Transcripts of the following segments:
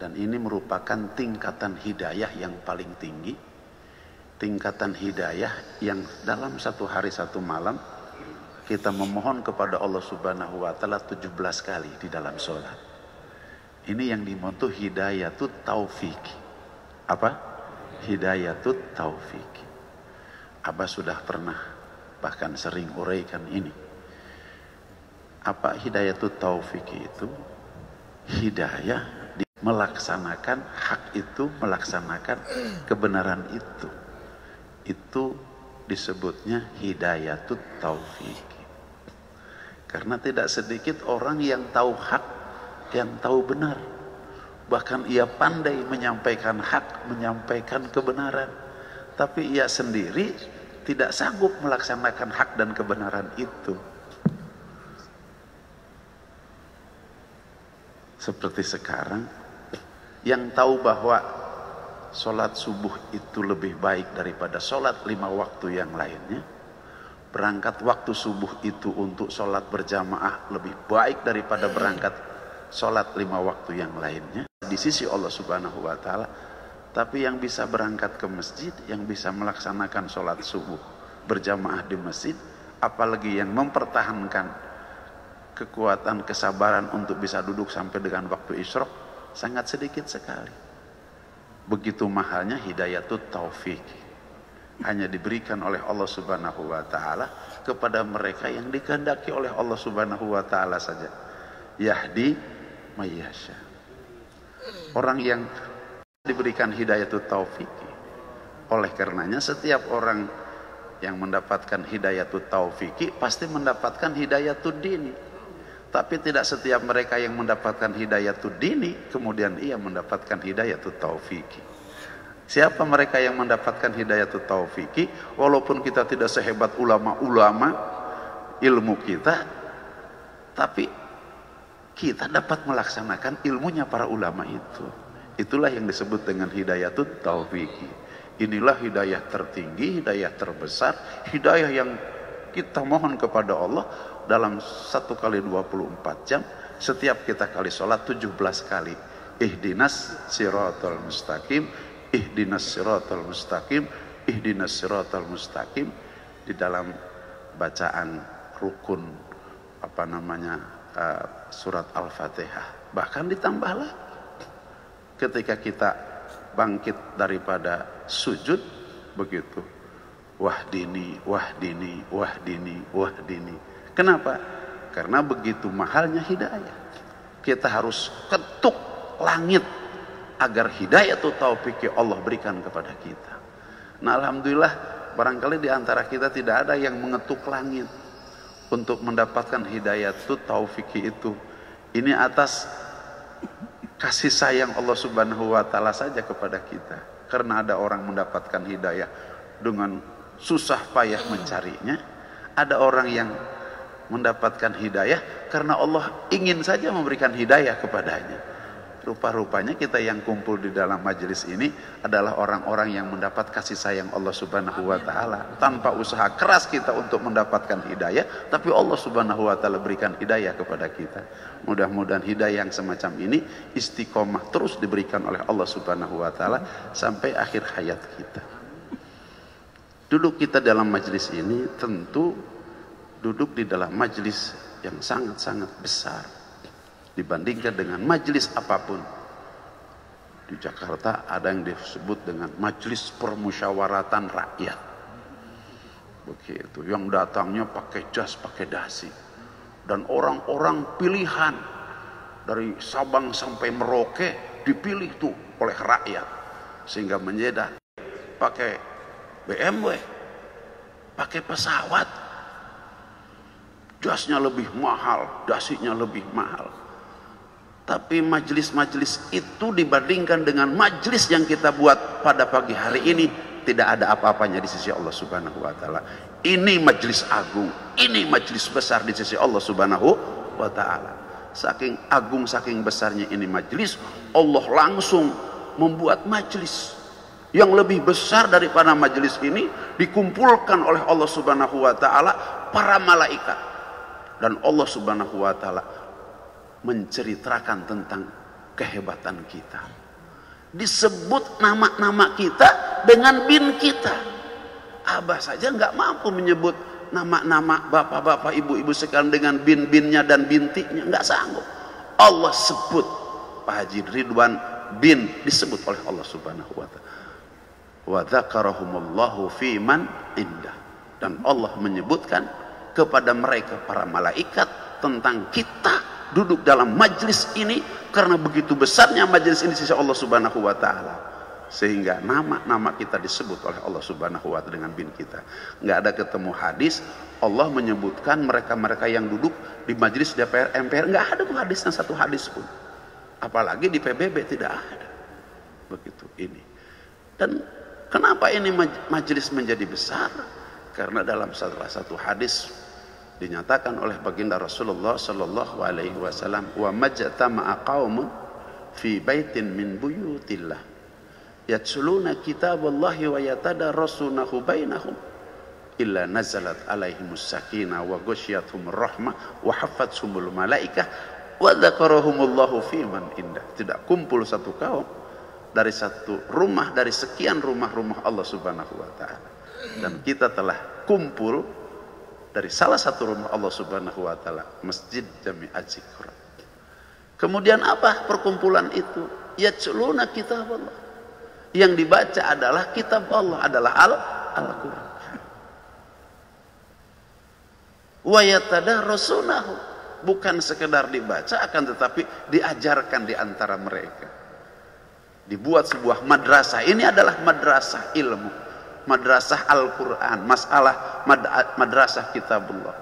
Dan ini merupakan tingkatan hidayah yang paling tinggi. Tingkatan hidayah yang dalam satu hari satu malam kita memohon kepada Allah Subhanahu wa taala 17 kali di dalam sholat. Ini yang dimutu hidayatut taufik. Apa? Hidayatut taufik. Abah sudah pernah bahkan sering uraikan ini. Apa hidayatut taufik itu? Hidayah melaksanakan hak itu, melaksanakan kebenaran itu. Itu disebutnya hidayatut taufik. Karena tidak sedikit orang yang tahu hak, yang tahu benar. Bahkan ia pandai menyampaikan hak, menyampaikan kebenaran. Tapi ia sendiri tidak sanggup melaksanakan hak dan kebenaran itu. Seperti sekarang, yang tahu bahwa sholat subuh itu lebih baik daripada sholat lima waktu yang lainnya berangkat waktu subuh itu untuk sholat berjamaah lebih baik daripada berangkat sholat lima waktu yang lainnya. Di sisi Allah subhanahu wa ta'ala tapi yang bisa berangkat ke masjid yang bisa melaksanakan sholat subuh berjamaah di masjid apalagi yang mempertahankan kekuatan kesabaran untuk bisa duduk sampai dengan waktu isyrok sangat sedikit sekali. Begitu mahalnya hidayatut taufik. Hanya diberikan oleh Allah Subhanahu wa taala kepada mereka yang dikehendaki oleh Allah Subhanahu wa taala saja. Yahdi mayyasha. Orang yang diberikan hidayatut taufik. Oleh karenanya setiap orang yang mendapatkan hidayatut taufiki pasti mendapatkan hidayatud dini tapi tidak setiap mereka yang mendapatkan hidayah itu dini, kemudian ia mendapatkan hidayah itu taufiki. Siapa mereka yang mendapatkan hidayah itu taufiki, walaupun kita tidak sehebat ulama-ulama ilmu kita, tapi kita dapat melaksanakan ilmunya para ulama itu. Itulah yang disebut dengan hidayah itu taufiki. Inilah hidayah tertinggi, hidayah terbesar, hidayah yang kita mohon kepada Allah dalam satu kali 24 jam setiap kita kali sholat 17 kali. Ihdinas siratal mustaqim ihdinas siratal mustaqim ihdinas siratal mustaqim. Di dalam bacaan rukun apa namanya uh, surat al-fatihah. Bahkan ditambahlah ketika kita bangkit daripada sujud begitu wahdini wahdini wahdini wahdini Kenapa? Karena begitu mahalnya hidayah. Kita harus ketuk langit agar hidayah itu taufik Allah berikan kepada kita. Nah Alhamdulillah barangkali di antara kita tidak ada yang mengetuk langit untuk mendapatkan hidayah itu taufik itu. Ini atas kasih sayang Allah subhanahu wa ta'ala saja kepada kita. Karena ada orang mendapatkan hidayah dengan susah payah mencarinya. Ada orang yang mendapatkan hidayah karena Allah ingin saja memberikan hidayah kepadanya. Rupa-rupanya kita yang kumpul di dalam majelis ini adalah orang-orang yang mendapat kasih sayang Allah Subhanahu wa taala tanpa usaha keras kita untuk mendapatkan hidayah, tapi Allah Subhanahu wa taala berikan hidayah kepada kita. Mudah-mudahan hidayah yang semacam ini istiqomah terus diberikan oleh Allah Subhanahu wa taala sampai akhir hayat kita. Duduk kita dalam majelis ini tentu duduk di dalam majelis yang sangat-sangat besar dibandingkan dengan majelis apa pun. Di Jakarta ada yang disebut dengan majelis permusyawaratan rakyat. Begitu, yang datangnya pakai jas, pakai dasi. Dan orang-orang pilihan dari Sabang sampai Merauke dipilih tuh oleh rakyat. Sehingga menjadi pakai BMW, pakai pesawat, jasnya lebih mahal, dasinya lebih mahal. Tapi majelis-majelis itu dibandingkan dengan majelis yang kita buat pada pagi hari ini tidak ada apa-apanya di sisi Allah Subhanahu wa taala. Ini majelis agung, ini majelis besar di sisi Allah Subhanahu wa taala. Saking agung, saking besarnya ini majelis, Allah langsung membuat majelis yang lebih besar daripada majelis ini dikumpulkan oleh Allah Subhanahu wa taala para malaikat dan Allah Subhanahu wa taala menceritakan tentang kehebatan kita. Disebut nama-nama kita dengan bin kita. Abah saja nggak mampu menyebut nama-nama bapak-bapak, ibu-ibu sekalian dengan bin-binnya dan bintiknya. Nggak sanggup. Allah sebut Pak Haji Ridwan bin disebut oleh Allah Subhanahu wa taala. Wa dzakarahumullahu fi man indah. Dan Allah menyebutkan kepada mereka para malaikat tentang kita duduk dalam majlis ini karena begitu besarnya majlis ini sisi Allah Subhanahu wa taala sehingga nama-nama kita disebut oleh Allah Subhanahu wa taala dengan bin kita. Enggak ada ketemu hadis Allah menyebutkan mereka-mereka yang duduk di majlis DPR MPR enggak ada tuh hadisnya satu hadis pun. Apalagi di PBB tidak ada. Begitu ini. Dan kenapa ini majlis menjadi besar? Karena dalam salah satu hadis dinyatakan oleh baginda Rasulullah sallallahu alaihi wasallam wa majtama'a qaumun fi baitin min buyutillah yatsuluna kitaballahi wa yatadarasunahu bainahum illa nazalat alaihimus sakinah wa ghasyiyatuhum rahmah wa haffathumul malaikah wa dzakarahumullahu fi man indah tidak kumpul satu kaum dari satu rumah dari sekian rumah-rumah Allah Subhanahu wa taala dan kita telah kumpul dari salah satu rumah Allah Subhanahu wa taala, Masjid Jami' Az-Zikr. Kemudian apa perkumpulan itu? Yatsuluna kitab Allah. Yang dibaca adalah kitab Allah, adalah Al-Qur'an. Wa yatadarasunahu. Bukan sekedar dibaca akan tetapi diajarkan di antara mereka. Dibuat sebuah madrasah. Ini adalah madrasah ilmu madrasah Al-Quran, masalah mad madrasah kitabullah.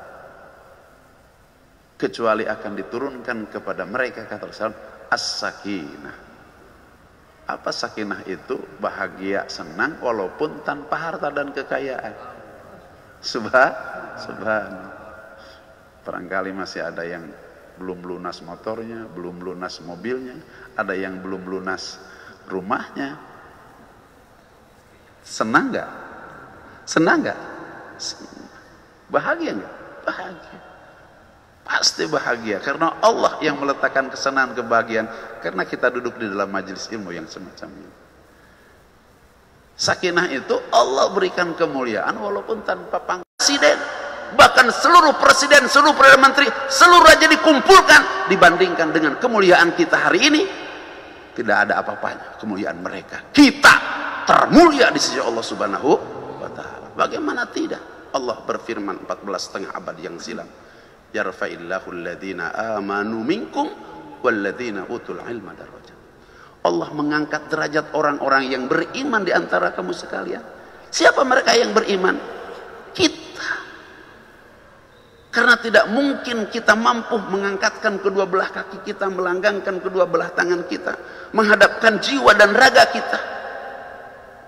Kecuali akan diturunkan kepada mereka kata Rasul as-sakinah. Apa sakinah itu? Bahagia, senang walaupun tanpa harta dan kekayaan. Subhan, subhan. Barangkali masih ada yang belum lunas motornya, belum lunas mobilnya, ada yang belum lunas rumahnya, Senang nggak? Senang nggak? Bahagia nggak? Bahagia. Pasti bahagia karena Allah yang meletakkan kesenangan kebahagiaan karena kita duduk di dalam majelis ilmu yang semacam ini. Sakinah itu Allah berikan kemuliaan walaupun tanpa pangkat presiden. Bahkan seluruh presiden, seluruh perdana menteri, seluruh raja dikumpulkan dibandingkan dengan kemuliaan kita hari ini tidak ada apa-apanya kemuliaan mereka. Kita termulia di sisi Allah Subhanahu wa taala. Bagaimana tidak? Allah berfirman 14 setengah abad yang silam. Yarfa'illahu alladhina amanu minkum walladhina utul ilma darajat. Allah mengangkat derajat orang-orang yang beriman di antara kamu sekalian. Siapa mereka yang beriman? Kita. Karena tidak mungkin kita mampu mengangkatkan kedua belah kaki kita, melanggangkan kedua belah tangan kita, menghadapkan jiwa dan raga kita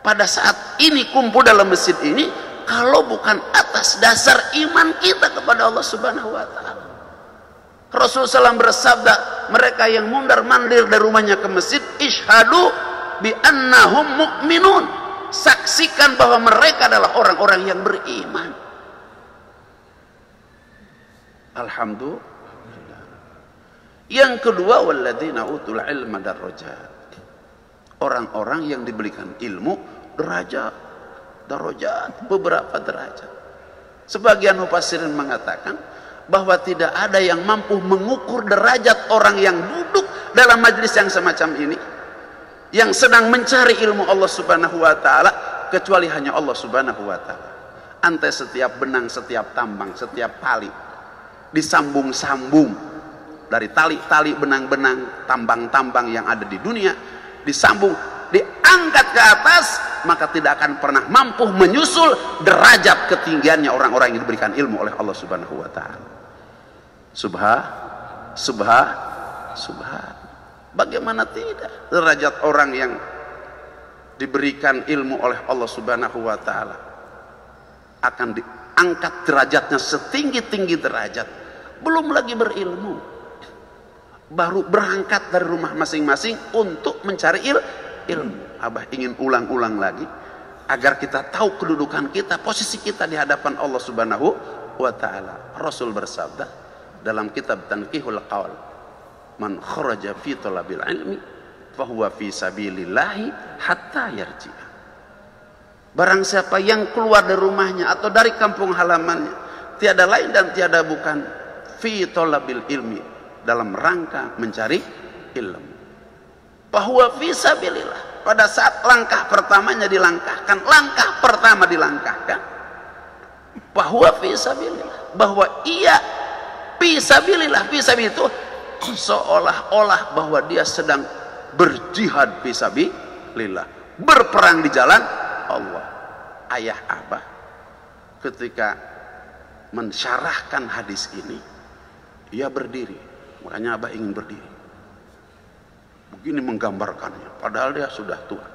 pada saat ini kumpul dalam masjid ini kalau bukan atas dasar iman kita kepada Allah Subhanahu wa taala. Rasulullah SAW bersabda, mereka yang mundar mandir dari rumahnya ke masjid, ishadu bi annahum mu'minun. Saksikan bahwa mereka adalah orang-orang yang beriman. Alhamdulillah. Yang kedua, walladzina utul ilma darajat orang-orang yang diberikan ilmu derajat darajat beberapa derajat sebagian mufassirin mengatakan bahwa tidak ada yang mampu mengukur derajat orang yang duduk dalam majlis yang semacam ini yang sedang mencari ilmu Allah Subhanahu wa taala kecuali hanya Allah Subhanahu wa taala. Ante setiap benang, setiap tambang, setiap tali disambung-sambung dari tali-tali benang-benang tambang-tambang yang ada di dunia disambung diangkat ke atas maka tidak akan pernah mampu menyusul derajat ketinggiannya orang-orang yang diberikan ilmu oleh Allah Subhanahu wa taala. Subha subha subha. Bagaimana tidak derajat orang yang diberikan ilmu oleh Allah Subhanahu wa taala akan diangkat derajatnya setinggi-tinggi derajat belum lagi berilmu baru berangkat dari rumah masing-masing untuk mencari il ilmu. Abah ingin ulang-ulang lagi agar kita tahu kedudukan kita, posisi kita di hadapan Allah Subhanahu wa taala. Rasul bersabda dalam kitab Tanqihul Qaul man kharaja fi talabil ilmi fahuwa fi sabilillahi hatta yarji'a barang siapa yang keluar dari rumahnya atau dari kampung halamannya tiada lain dan tiada bukan fi talabil ilmi dalam rangka mencari ilmu. Bahwa fi sabilillah pada saat langkah pertamanya dilangkahkan langkah pertama dilangkahkan bahwa fi sabilillah bahwa ia fi sabilillah fi sabilillah itu seolah-olah bahwa dia sedang berjihad fisabilillah berperang di jalan Allah. Ayah abah ketika mensyarahkan hadis ini ia berdiri. Makanya abah ingin berdiri. Begini menggambarkannya. Padahal dia sudah tua.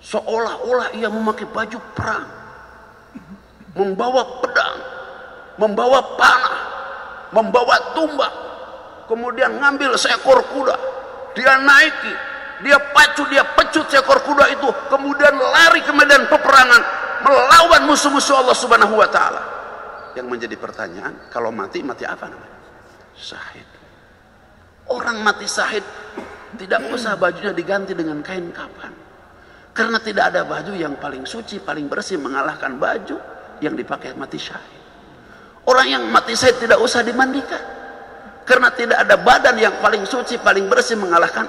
Seolah-olah ia memakai baju perang. Membawa pedang. Membawa panah. Membawa tumbak kemudian ngambil seekor kuda. Dia naiki. Dia pacu dia pecut seekor kuda itu. Kemudian lari ke medan peperangan. Melawan musuh-musuh Allah subhanahu wa ta'ala. Yang menjadi pertanyaan kalau mati mati apa namanya syahid orang mati syahid tidak usah bajunya diganti dengan kain kapan. Karena tidak ada baju yang paling suci paling bersih mengalahkan baju yang dipakai mati syahid orang yang mati syahid tidak usah dimandikan. Karena tidak ada badan yang paling suci paling bersih mengalahkan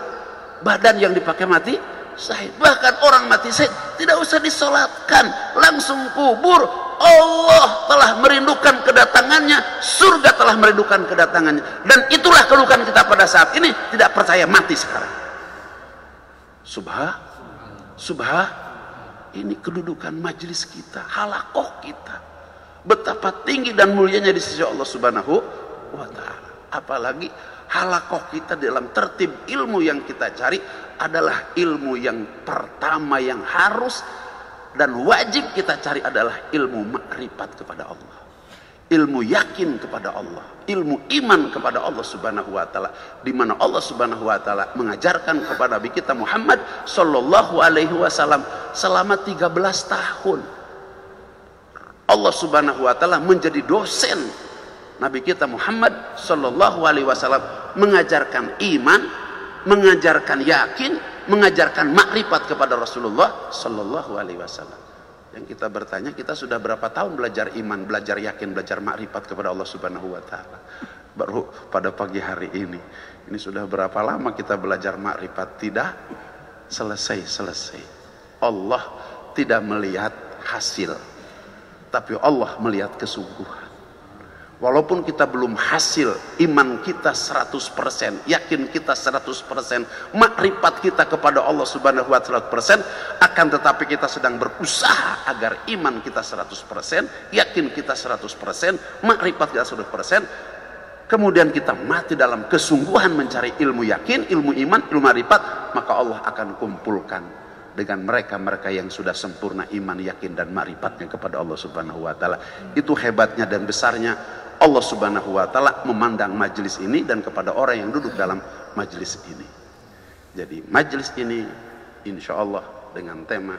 badan yang dipakai mati syahid bahkan orang mati syahid tidak usah disolatkan. Langsung kubur. Allah telah merindukan kedatangannya. Surga telah merindukan kedatangannya. Dan itulah kelukan kita pada saat ini. Tidak percaya mati sekarang. Subha. Subha. Ini kedudukan majelis kita. Halakoh kita. Betapa tinggi dan mulianya di sisi Allah subhanahu wa ta'ala. Apalagi halakoh kita dalam tertib ilmu yang kita cari adalah ilmu yang pertama yang harus dan wajib kita cari adalah ilmu makrifat kepada Allah. Ilmu yakin kepada Allah. Ilmu iman kepada Allah subhanahu wa ta'ala di mana Allah subhanahu wa ta'ala mengajarkan kepada Nabi kita Muhammad sallallahu alaihi wasallam selama 13 tahun. Allah subhanahu wa ta'ala menjadi dosen Nabi kita Muhammad Sallallahu Alaihi Wasallam mengajarkan iman, mengajarkan yakin, mengajarkan makrifat kepada Rasulullah Sallallahu Alaihi Wasallam. Yang kita bertanya, kita sudah berapa tahun belajar iman, belajar yakin, belajar makrifat kepada Allah Subhanahu Wa Taala. Baru pada pagi hari ini, ini sudah berapa lama kita belajar makrifat? Tidak selesai selesai. Allah tidak melihat hasil, tapi Allah melihat kesungguhan. Walaupun kita belum hasil iman kita 100%, yakin kita 100%, makrifat kita kepada Allah Subhanahu wa taala 100%, akan tetapi kita sedang berusaha agar iman kita 100%, yakin kita 100%, makrifat kita 100%, kemudian kita mati dalam kesungguhan mencari ilmu yakin, ilmu iman, ilmu makrifat, maka Allah akan kumpulkan dengan mereka-mereka yang sudah sempurna iman, yakin dan marifatnya kepada Allah Subhanahu wa taala. Itu hebatnya dan besarnya Allah Subhanahu wa taala memandang majelis ini dan kepada orang yang duduk dalam majelis ini. Jadi majelis ini insya Allah dengan tema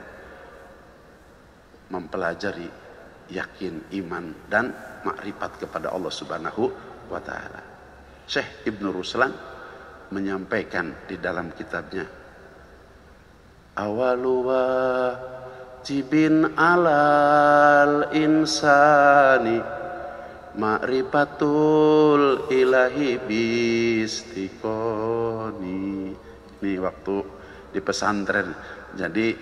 mempelajari yakin iman dan makrifat kepada Allah Subhanahu wa taala. Syekh Ibnu Ruslan menyampaikan di dalam kitabnya awalu wajibin alal insani Ma'rifatul ilahi bistikoni. Ini waktu di pesantren. Jadi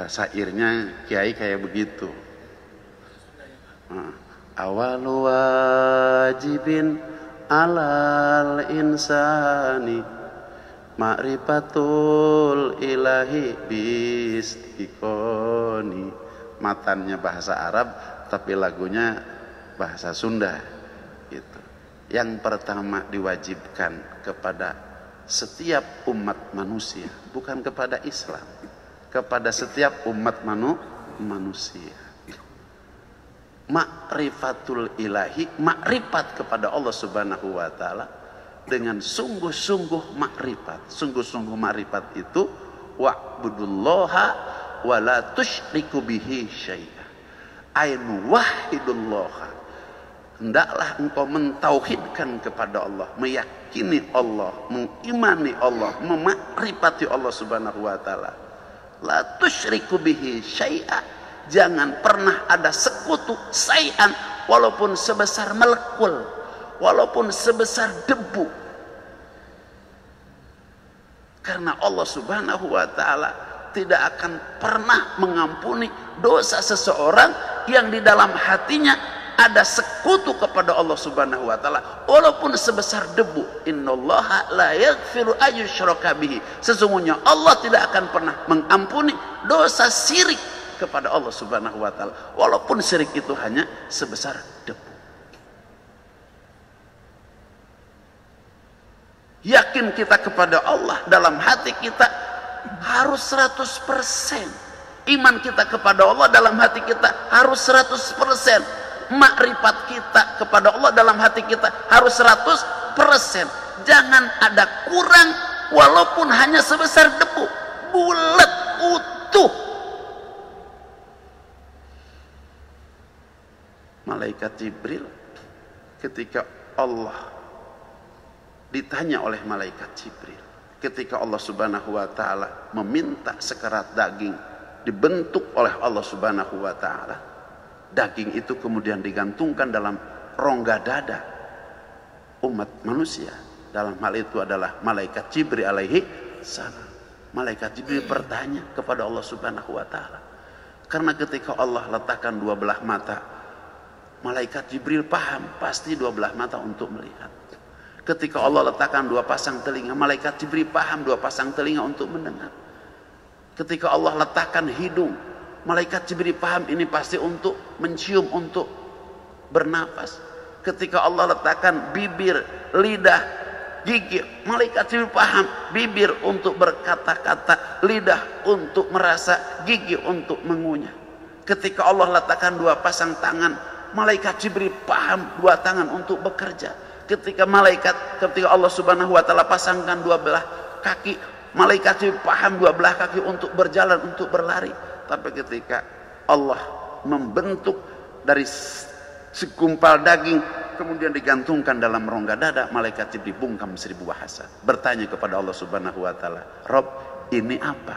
uh, sairnya kiai kayak begitu. Uh, Awal wajibin alal insani. Ma'rifatul ilahi bistikoni. Matannya bahasa Arab Tapi lagunya bahasa Sunda itu yang pertama diwajibkan kepada setiap umat manusia bukan kepada Islam kepada setiap umat manu, manusia. Makrifatul ilahi makrifat kepada Allah subhanahu wa ta'ala dengan sungguh-sungguh makrifat. Sungguh-sungguh makrifat itu wa'budullaha wa la tusyriku bihi syai'a ain hendaklah engkau mentauhidkan kepada Allah, meyakini Allah, mengimani Allah, memakrifati Allah Subhanahu wa taala. La tusyriku bihi syai'a. Jangan pernah ada sekutu sayan walaupun sebesar melekul, walaupun sebesar debu. Karena Allah Subhanahu wa taala tidak akan pernah mengampuni dosa seseorang yang di dalam hatinya ada sekutu kepada Allah Subhanahu wa taala. Walaupun sebesar debu innallaha la yaghfiru ayyushraka bihi. Sesungguhnya Allah tidak akan pernah mengampuni dosa syirik kepada Allah Subhanahu wa taala. Walaupun syirik itu hanya sebesar debu. Yakin kita kepada Allah dalam hati kita harus 100% iman kita kepada Allah dalam hati kita harus 100% makrifat kita kepada Allah dalam hati kita harus 100% jangan ada kurang walaupun hanya sebesar debu. Bulat utuh. Malaikat Jibril ketika Allah ditanya oleh malaikat Jibril ketika Allah subhanahu wa ta'ala meminta sekerat daging dibentuk oleh Allah subhanahu wa ta'ala daging itu kemudian digantungkan dalam rongga dada umat manusia. Dalam hal itu adalah malaikat Jibril alaihi salam. Malaikat Jibril bertanya kepada Allah subhanahu wa ta'ala. Karena ketika Allah letakkan dua belah mata malaikat Jibril paham pasti dua belah mata untuk melihat. Ketika Allah letakkan dua pasang telinga malaikat Jibril paham dua pasang telinga untuk mendengar. Ketika Allah letakkan hidung Malaikat Jibril paham ini pasti untuk mencium, untuk bernapas. Ketika Allah letakkan bibir, lidah, gigi, malaikat Jibril paham bibir untuk berkata-kata, lidah untuk merasa, gigi untuk mengunyah. Ketika Allah letakkan dua pasang tangan, malaikat Jibril paham dua tangan untuk bekerja. Ketika malaikat, ketika Allah Subhanahu wa taala pasangkan dua belah kaki, malaikat Jibril paham dua belah kaki untuk berjalan, untuk berlari tapi ketika Allah membentuk dari segumpal daging kemudian digantungkan dalam rongga dada malaikat Jibril bungkam seribu bahasa. Bertanya kepada Allah Subhanahu wa taala Rob ini apa?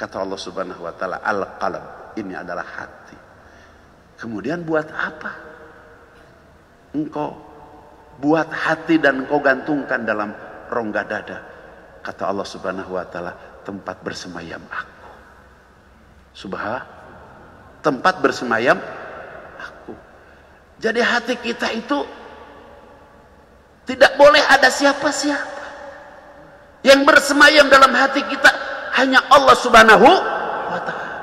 Kata Allah Subhanahu wa taala al-qalb ini adalah hati. Kemudian buat apa? Engkau buat hati dan engkau gantungkan dalam rongga dada kata Allah Subhanahu wa taala tempat bersemayam aku subha tempat bersemayam aku. Jadi hati kita itu tidak boleh ada siapa-siapa. Yang bersemayam dalam hati kita hanya Allah subhanahu wa ta'ala.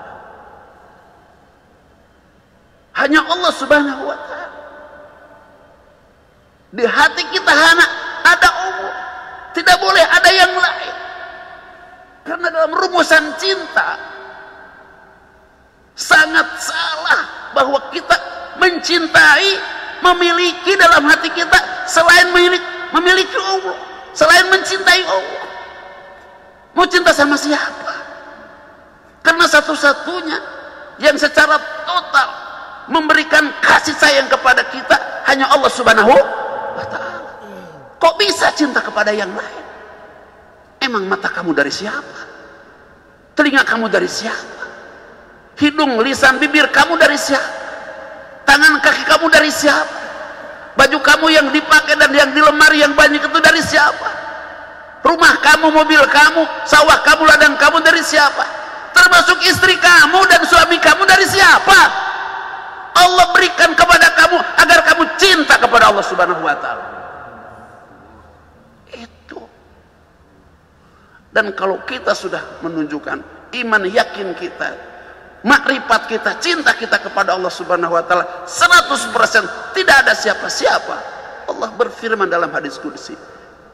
Hanya Allah subhanahu wa ta'ala. Di hati kita hanya ada Allah tidak boleh ada yang lain. Karena dalam rumusan cinta sangat salah bahwa kita mencintai memiliki dalam hati kita selain memiliki, memiliki Allah selain mencintai Allah. Mau cinta sama siapa? Karena satu-satunya yang secara total memberikan kasih sayang kepada kita hanya Allah subhanahu wa ta'ala. Kok bisa cinta kepada yang lain? Emang mata kamu dari siapa? Telinga kamu dari siapa hidung, lisan, bibir kamu dari siapa? Tangan kaki kamu dari siapa? Baju kamu yang dipakai dan yang di lemari yang banyak itu dari siapa? Rumah kamu, mobil kamu, sawah kamu, ladang kamu dari siapa? Termasuk istri kamu dan suami kamu dari siapa? Allah berikan kepada kamu agar kamu cinta kepada Allah Subhanahu wa taala. Itu. Dan kalau kita sudah menunjukkan iman yakin kita makrifat kita, cinta kita kepada Allah Subhanahu wa taala 100% tidak ada siapa-siapa. Allah berfirman dalam hadis qudsi,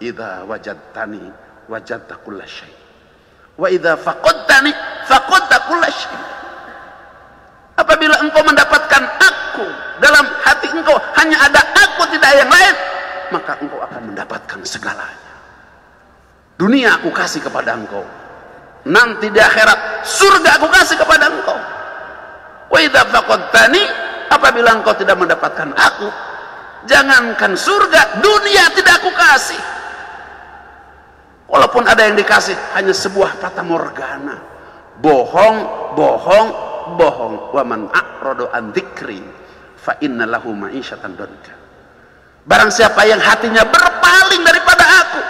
"Idza wajadtani wajadta kulla syai." Wa idza faqadtani faqadta kulla syai. Apabila engkau mendapatkan aku dalam hati engkau hanya ada aku tidak yang lain, maka engkau akan mendapatkan segalanya. Dunia aku kasih kepada engkau, nanti di akhirat surga aku kasih kepada engkau. Wa faqadtani apabila engkau tidak mendapatkan aku jangankan surga dunia tidak aku kasih. Walaupun ada yang dikasih hanya sebuah fata morgana. Bohong bohong bohong. Waman a'radu an dzikri fa inna lahu ma'isyatan donka barang siapa yang hatinya berpaling daripada aku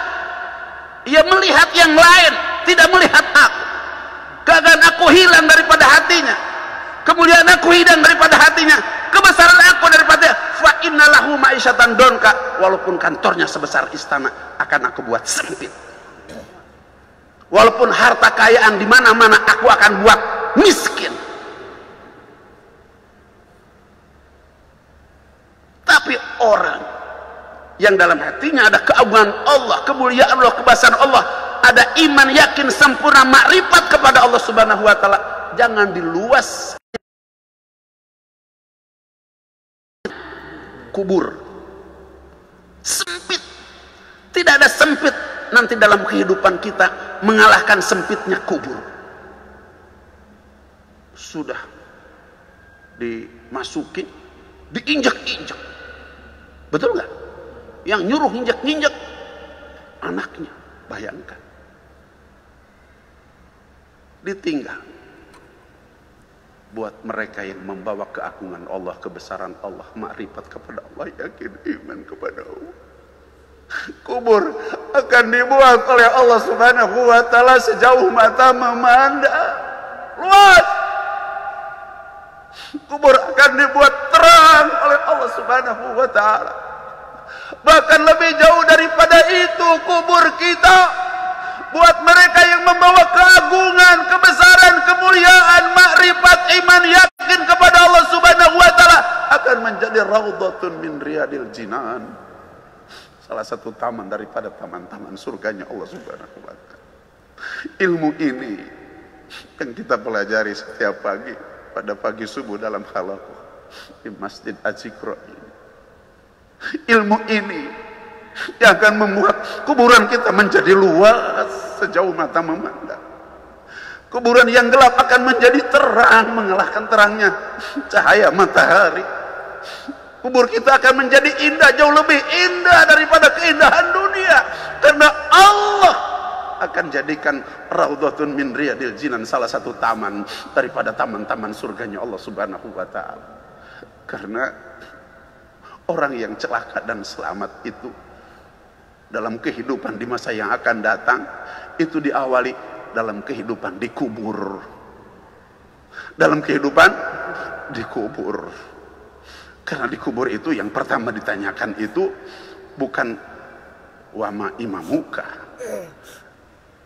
ia melihat yang lain tidak melihat aku. Keadaan aku hilang daripada hatinya. Kemuliaan aku hilang daripada hatinya. Kebesaran aku daripada fa innalahu ma'isyatan donka walaupun kantornya sebesar istana akan aku buat sempit. Walaupun harta kayaan di mana-mana aku akan buat miskin. Tapi orang yang dalam hatinya ada keagungan Allah kemuliaan Allah kebesaran Allah ada iman yakin sempurna makrifat kepada Allah Subhanahu wa taala jangan diluas. Kubur. Sempit. Tidak ada sempit nanti dalam kehidupan kita mengalahkan sempitnya kubur. Sudah dimasuki diinjak-injak betul nggak? Yang nyuruh injak-injak anaknya bayangkan ditinggal buat mereka yang membawa keagungan Allah, kebesaran Allah, makrifat kepada Allah, yakin iman kepada Allah. Kubur akan dibuat oleh Allah Subhanahu wa taala sejauh mata memandang. Luas. Kubur akan dibuat terang oleh Allah Subhanahu wa taala. Bahkan lebih jauh daripada itu kubur kita buat mereka yang membawa keagungan, kebesaran, kemuliaan, makrifat, iman, yakin kepada Allah Subhanahu wa taala akan menjadi raudhatun min riyadil jinan. Salah satu taman daripada taman-taman surganya Allah Subhanahu wa taala. Ilmu ini yang kita pelajari setiap pagi pada pagi subuh dalam halaqah di Masjid Azikra ini. Ilmu ini yang akan membuat kuburan kita menjadi luas sejauh mata memandang. Kuburan yang gelap akan menjadi terang mengalahkan terangnya cahaya matahari. Kubur kita akan menjadi indah jauh lebih indah daripada keindahan dunia karena Allah akan jadikan raudhatun min riyadil jinan salah satu taman daripada taman-taman surganya Allah Subhanahu wa taala. Karena orang yang celaka dan selamat itu dalam kehidupan di masa yang akan datang itu diawali dalam kehidupan di kubur. Dalam kehidupan di kubur. Karena di kubur itu yang pertama ditanyakan itu bukan wama imamuka?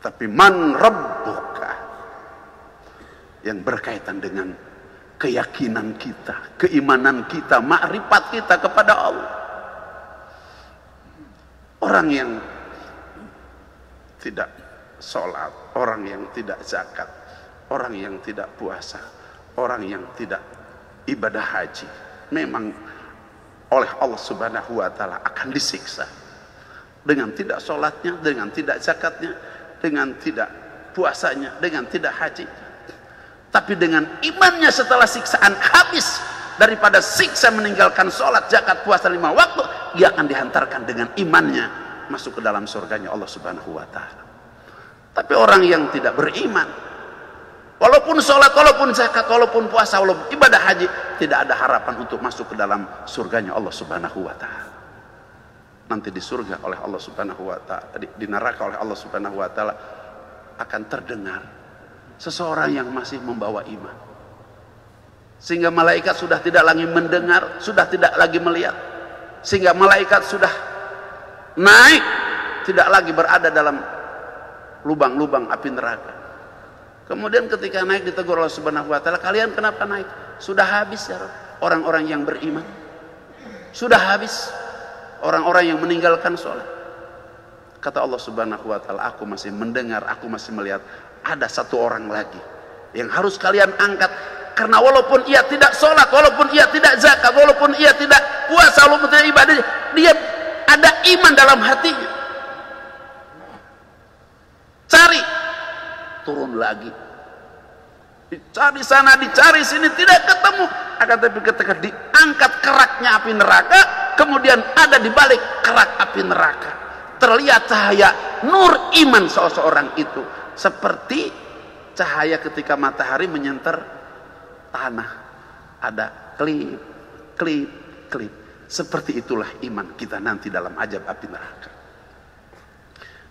Tapi man rabbuka? Yang berkaitan dengan keyakinan kita keimanan kita makrifat kita kepada Allah Orang yang tidak sholat, orang yang tidak zakat, orang yang tidak puasa, orang yang tidak ibadah haji, memang oleh Allah Subhanahu wa taala akan disiksa dengan tidak sholatnya, dengan tidak zakatnya, dengan tidak puasanya, dengan tidak haji. Tapi dengan imannya setelah siksaan habis daripada siksa meninggalkan sholat, zakat, puasa lima waktu, dia akan dihantarkan dengan imannya masuk ke dalam surganya Allah Subhanahu wa taala. Tapi orang yang tidak beriman, walaupun sholat, walaupun zakat, walaupun puasa, walaupun ibadah haji, tidak ada harapan untuk masuk ke dalam surganya Allah Subhanahu wa taala. Nanti di surga oleh Allah Subhanahu wa taala, di, di neraka oleh Allah Subhanahu wa taala akan terdengar seseorang yang masih membawa iman sehingga malaikat sudah tidak lagi mendengar sudah tidak lagi melihat. Sehingga malaikat sudah naik tidak lagi berada dalam lubang-lubang api neraka. Kemudian ketika naik ditegur Allah subhanahu wa ta'ala kalian kenapa naik? Sudah habis ya orang-orang yang beriman. Sudah habis orang-orang yang meninggalkan sholat. Kata Allah subhanahu wa ta'ala aku masih mendengar aku masih melihat. Ada satu orang lagi yang harus kalian angkat karena walaupun ia tidak sholat, walaupun ia tidak zakat, walaupun ia tidak puasa, walaupun tidak ibadah, dia ada iman dalam hatinya. Cari, turun lagi. Dicari sana, dicari sini, tidak ketemu. akan tapi ketika diangkat keraknya api neraka kemudian ada di balik kerak api neraka terlihat cahaya nur iman seseorang itu seperti cahaya ketika matahari menyenter tanah ada klip klip klip. Seperti itulah iman kita nanti dalam ajab api neraka.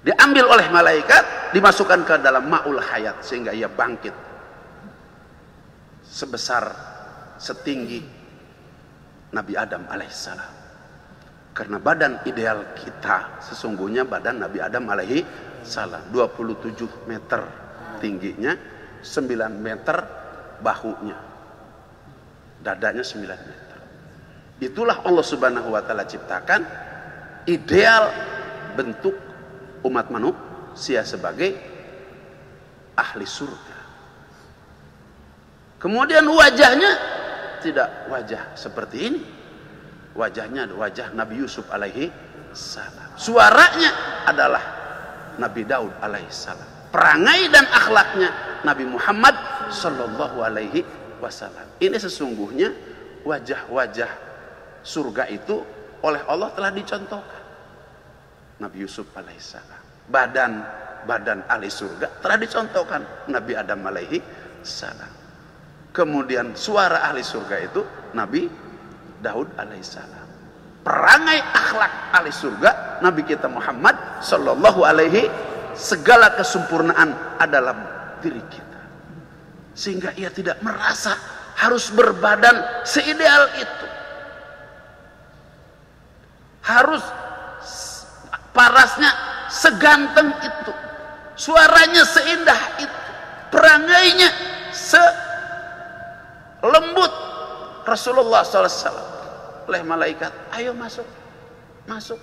Diambil oleh malaikat dimasukkan ke dalam ma'ul hayat sehingga ia bangkit. Sebesar setinggi Nabi Adam alaihissalam. Karena badan ideal kita sesungguhnya badan Nabi Adam alaihi salam 27 meter tingginya 9 meter bahunya dadanya 9 meter. Itulah Allah subhanahu wa ta'ala ciptakan ideal bentuk umat manusia sebagai ahli surga. Kemudian wajahnya tidak wajah seperti ini. Wajahnya wajah Nabi Yusuf alaihi salam. Suaranya adalah Nabi Daud alaihissalam perangai dan akhlaknya Nabi Muhammad Sallallahu Alaihi Wasallam. Ini sesungguhnya wajah-wajah surga itu oleh Allah telah dicontohkan. Nabi Yusuf alaihissalam. Badan badan ahli surga telah dicontohkan Nabi Adam alaihi salam. Kemudian suara ahli surga itu Nabi Daud alaihissalam. Perangai akhlak ahli surga Nabi kita Muhammad sallallahu alaihi segala kesempurnaan adalah diri kita sehingga ia tidak merasa harus berbadan seideal itu. Harus parasnya seganteng itu. Suaranya seindah itu. Perangainya selembut. Rasulullah SAW oleh malaikat ayo masuk. Masuk.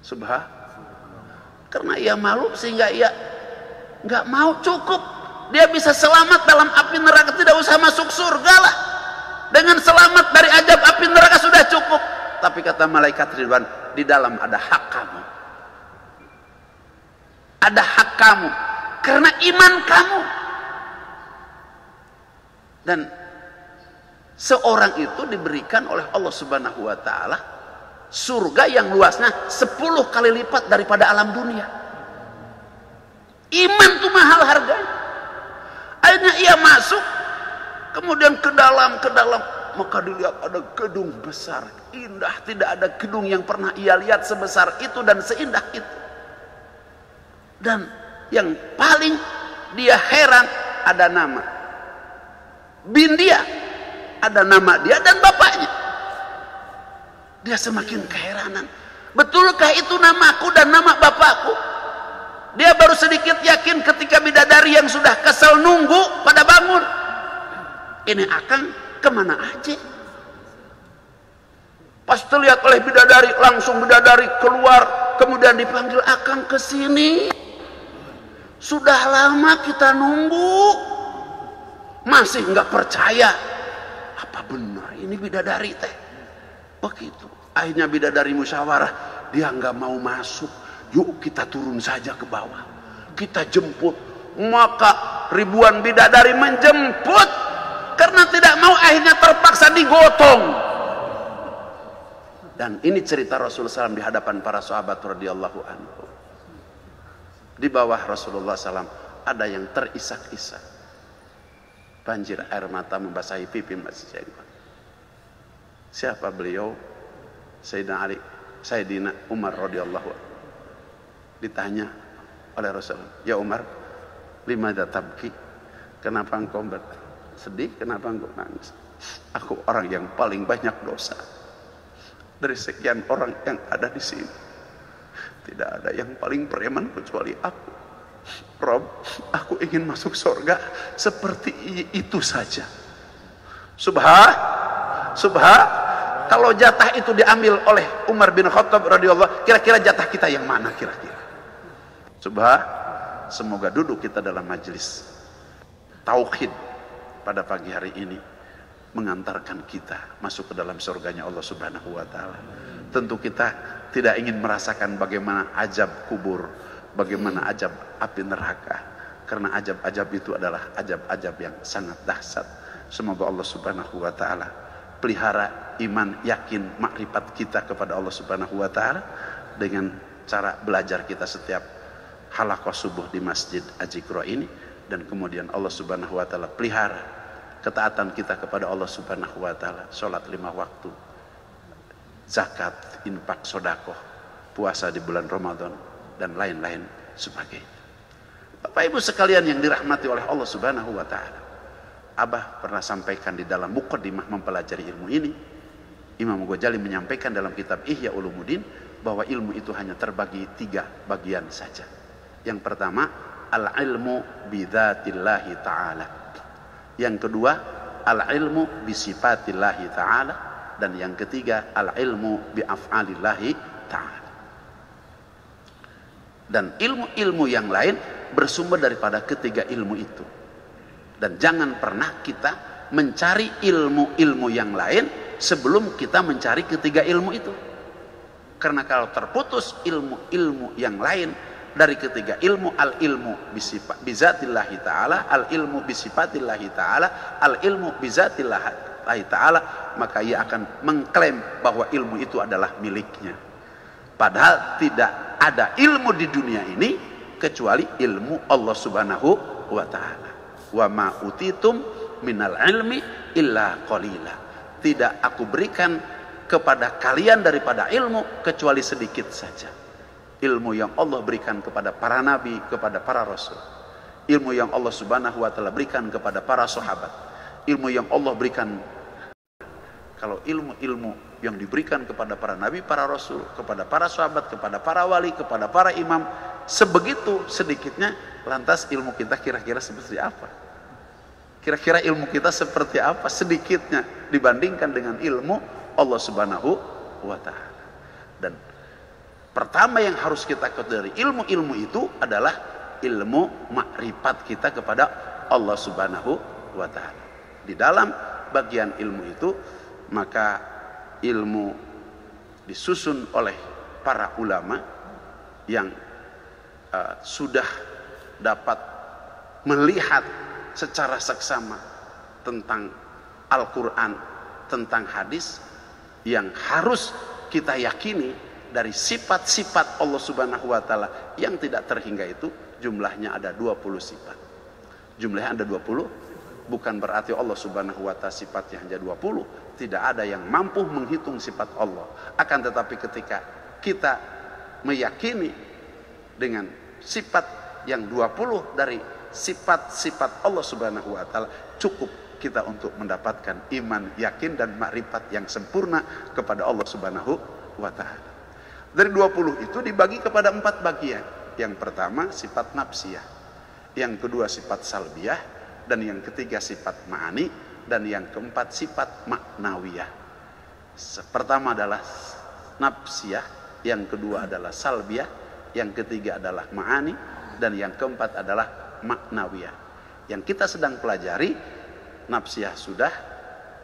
Subhanallah. Karena ia malu sehingga ia nggak mau cukup dia bisa selamat dalam api neraka tidak usah masuk surga lah. Dengan selamat dari ajab api neraka sudah cukup. Tapi kata malaikat Ridwan di dalam ada hak kamu. Ada hak kamu karena iman kamu. Dan seorang itu diberikan oleh Allah Subhanahu wa taala surga yang luasnya 10 kali lipat daripada alam dunia. Iman itu mahal harganya akhirnya ia masuk kemudian ke dalam ke dalam. Maka dilihat ada gedung besar indah. Tidak ada gedung yang pernah ia lihat sebesar itu dan seindah itu. Dan yang paling dia heran ada nama. Bin dia ada nama dia dan bapaknya. Dia semakin keheranan. Betulkah itu namaku dan nama bapakku? Dia baru sedikit yakin ketika bidadari yang sudah kesel nunggu pada bangun. Ini akan ke mana aja? Pas terlihat oleh bidadari, langsung bidadari keluar, kemudian dipanggil akan ke sini. Sudah lama kita nunggu, masih nggak percaya. Apa benar ini bidadari teh? Begitu. Akhirnya bidadari musyawarah. Dia nggak mau masuk. Yuk kita turun saja ke bawah. Kita jemput. Maka ribuan bidadari menjemput. Karena tidak mau akhirnya terpaksa digotong. Dan ini cerita Rasulullah SAW di hadapan para sahabat radhiyallahu anhu. Di bawah Rasulullah SAW ada yang terisak-isak. Banjir air mata membasahi pipi masih jenggot. Siapa beliau? Sayyidina Ali, Sayyidina Umar radhiyallahu Ditanya oleh Rasulullah, "Ya Umar, lima tabki? Kenapa engkau sedih? Kenapa engkau nangis?" Aku orang yang paling banyak dosa dari sekian orang yang ada di sini. Tidak ada yang paling preman kecuali aku. Rob, aku ingin masuk surga seperti itu saja. Subhan, subhan, kalau jatah itu diambil oleh Umar bin Khattab radhiyallahu kira-kira jatah kita yang mana kira-kira Subhan semoga duduk kita dalam majelis tauhid pada pagi hari ini mengantarkan kita masuk ke dalam surganya Allah Subhanahu wa taala. Tentu kita tidak ingin merasakan bagaimana ajab kubur bagaimana ajab api neraka karena ajab-ajab itu adalah ajab-ajab yang sangat dahsyat. Semoga Allah Subhanahu wa taala pelihara iman, yakin, makrifat kita kepada Allah Subhanahu wa taala dengan cara belajar kita setiap halakoh subuh di Masjid Ajikro ini dan kemudian Allah Subhanahu wa taala pelihara ketaatan kita kepada Allah Subhanahu wa taala, salat lima waktu, zakat, infak, sodakoh, puasa di bulan Ramadan dan lain-lain sebagainya. Bapak Ibu sekalian yang dirahmati oleh Allah Subhanahu wa taala. Abah pernah sampaikan di dalam mukaddimah mempelajari ilmu ini. Imam Ghazali menyampaikan dalam kitab Ihya Ulumuddin bahwa ilmu itu hanya terbagi tiga bagian saja. Yang pertama, al-ilmu bidzatillahi ta'ala. Yang kedua, al-ilmu bisifatillahi ta'ala. Dan yang ketiga, al-ilmu biaf'alillahi ta'ala. Dan ilmu-ilmu yang lain bersumber daripada ketiga ilmu itu. Dan jangan pernah kita mencari ilmu-ilmu yang lain sebelum kita mencari ketiga ilmu itu. Karena kalau terputus ilmu-ilmu yang lain dari ketiga ilmu al ilmu bisifat bizatillahi taala al ilmu bisifatillahi taala al ilmu bizatillahi taala maka ia akan mengklaim bahwa ilmu itu adalah miliknya. Padahal tidak ada ilmu di dunia ini kecuali ilmu Allah Subhanahu wa taala. Wa ma utitum minal ilmi illa qalila. Tidak aku berikan kepada kalian daripada ilmu kecuali sedikit saja ilmu yang Allah berikan kepada para nabi, kepada para rasul. Ilmu yang Allah Subhanahu wa taala berikan kepada para sahabat. Ilmu yang Allah berikan kalau ilmu-ilmu yang diberikan kepada para nabi, para rasul, kepada para sahabat, kepada para wali, kepada para imam, sebegitu sedikitnya, lantas ilmu kita kira-kira seperti apa? Kira-kira ilmu kita seperti apa sedikitnya dibandingkan dengan ilmu Allah Subhanahu wa taala. Pertama yang harus kita dari ilmu-ilmu itu adalah ilmu makrifat kita kepada Allah Subhanahu wa taala. Di dalam bagian ilmu itu maka ilmu disusun oleh para ulama yang uh, sudah dapat melihat secara seksama tentang Al-Qur'an, tentang hadis yang harus kita yakini dari sifat-sifat Allah Subhanahu wa taala yang tidak terhingga itu jumlahnya ada 20 sifat. Jumlahnya ada 20 bukan berarti Allah Subhanahu wa taala sifatnya hanya 20, tidak ada yang mampu menghitung sifat Allah. Akan tetapi ketika kita meyakini dengan sifat yang 20 dari sifat-sifat Allah Subhanahu wa taala cukup kita untuk mendapatkan iman, yakin dan makrifat yang sempurna kepada Allah Subhanahu wa taala. Dari 20 itu dibagi kepada empat bagian. Yang pertama sifat nafsiyah. Yang kedua sifat salbiyah. Dan yang ketiga sifat ma'ani. Dan yang keempat sifat maknawiyah. Pertama adalah nafsiyah. Yang kedua adalah salbiyah. Yang ketiga adalah ma'ani. Dan yang keempat adalah maknawiyah. Yang kita sedang pelajari nafsiyah sudah,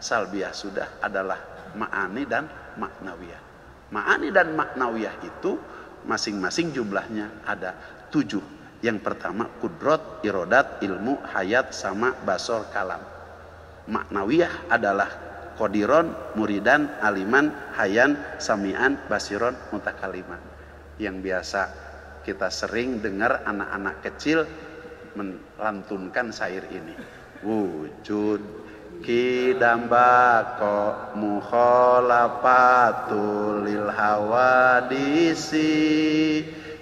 salbiyah sudah adalah ma'ani dan maknawiyah. Ma'ani dan maknawiyah itu masing-masing jumlahnya ada tujuh. Yang pertama kudrot, irodat, ilmu, hayat, sama, basor, kalam. Maknawiyah adalah kodiron, muridan, aliman, hayan, samian, basiron, mutakaliman. Yang biasa kita sering dengar anak-anak kecil melantunkan syair ini. Wujud kidambako mukhalafatul lil hawadisi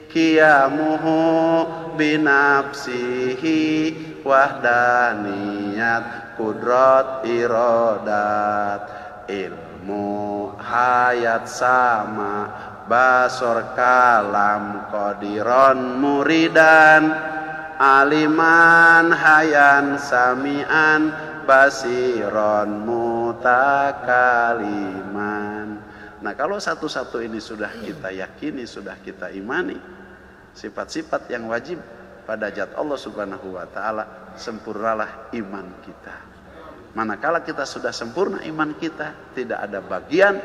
kiamuhu binafsihi wahdaniyat kudrat irodat ilmu hayat sama basor kalam kodiron muridan. Aliman hayan samian basiron mutakaliman. Nah kalau satu-satu ini sudah kita yakini, sudah kita imani, sifat-sifat yang wajib pada jat Allah subhanahu wa ta'ala, sempurnalah iman kita. Manakala kita sudah sempurna iman kita, tidak ada bagian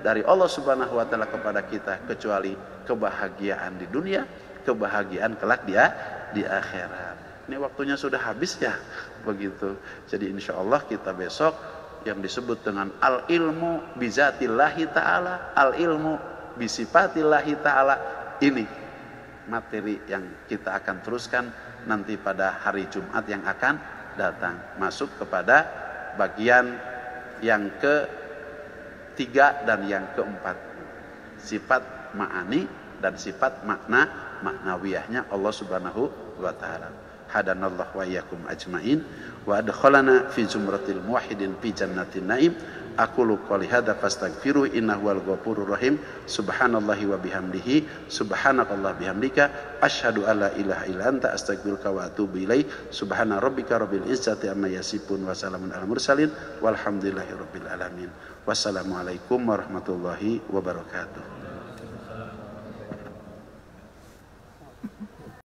dari Allah subhanahu wa ta'ala kepada kita, kecuali kebahagiaan di dunia, kebahagiaan kelak dia di akhirat. Ini waktunya sudah habis ya? Begitu. Jadi insya Allah kita besok yang disebut dengan al ilmu bizatillahi ta'ala al ilmu bisifatillahi ta'ala ini materi yang kita akan teruskan nanti pada hari Jumat yang akan datang. Masuk kepada bagian yang ketiga dan yang keempat. Sifat ma'ani dan sifat makna maknawiyahnya Allah Subhanahu wa taala hadanallah wa iyyakum ajmain. Wa adkhalana fi zumratil muwahhidin fi jannatin naim. Aqulu qouli hadza fastaghfiru innahu wal ghafurur rahim. Subhanallahi wa bihamdihi. Subhanakallah bihamdika. Asyhadu alla ilaha illa anta astaghfiruka wa atubu ilaik subhana rabbika rabbil izzati amma yasifun wa salamun alal mursalin. Walhamdulillahi rabbil alamin. Wassalamu alaikum warahmatullahi wabarakatuh